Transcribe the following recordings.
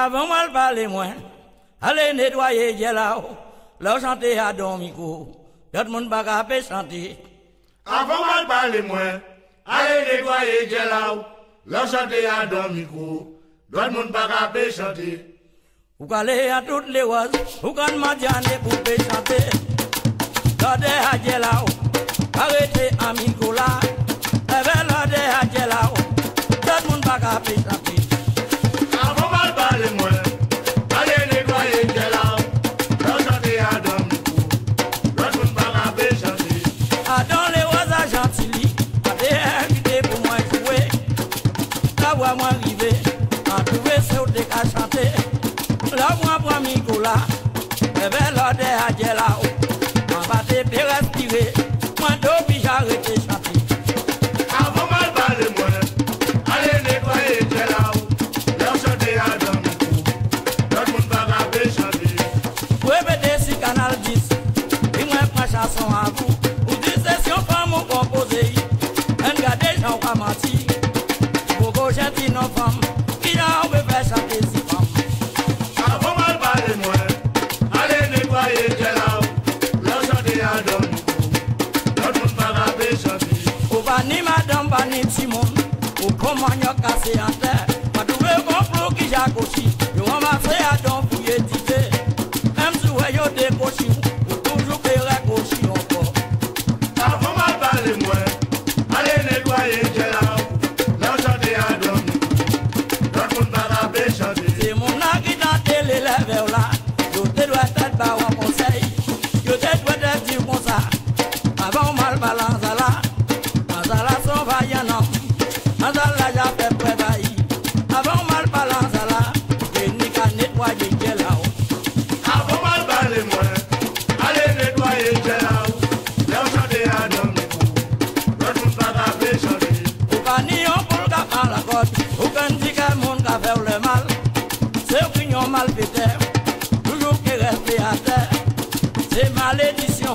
Avant mal parler moins, allez nettoyer Jelao, leur chanter à Domico, d'autres monde pas santé. Avant mal parler moins, allez nettoyer Jelao, leur chanter à Domico, d'autres monde pas santé. Ou calé à toutes les oises, ou quand ma diane pour chanter, gardez à Jelao. c'est au dégât chanté. La moi pour Nicolas, et belle l'ordre à timon, o komanya kase ante, paduwe kon pro ki jako avec le mal. Ceux qui ont mal toujours qui restent à terre, c'est malédiction.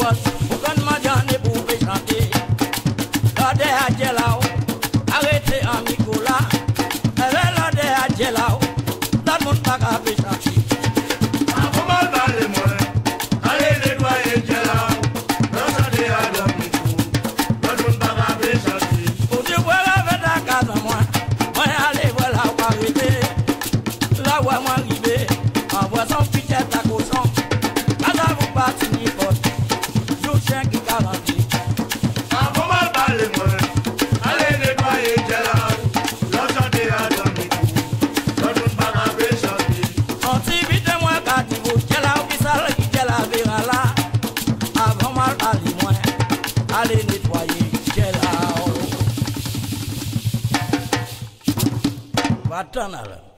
was bukan majane bu besante to ajela o a. Va t'en aller.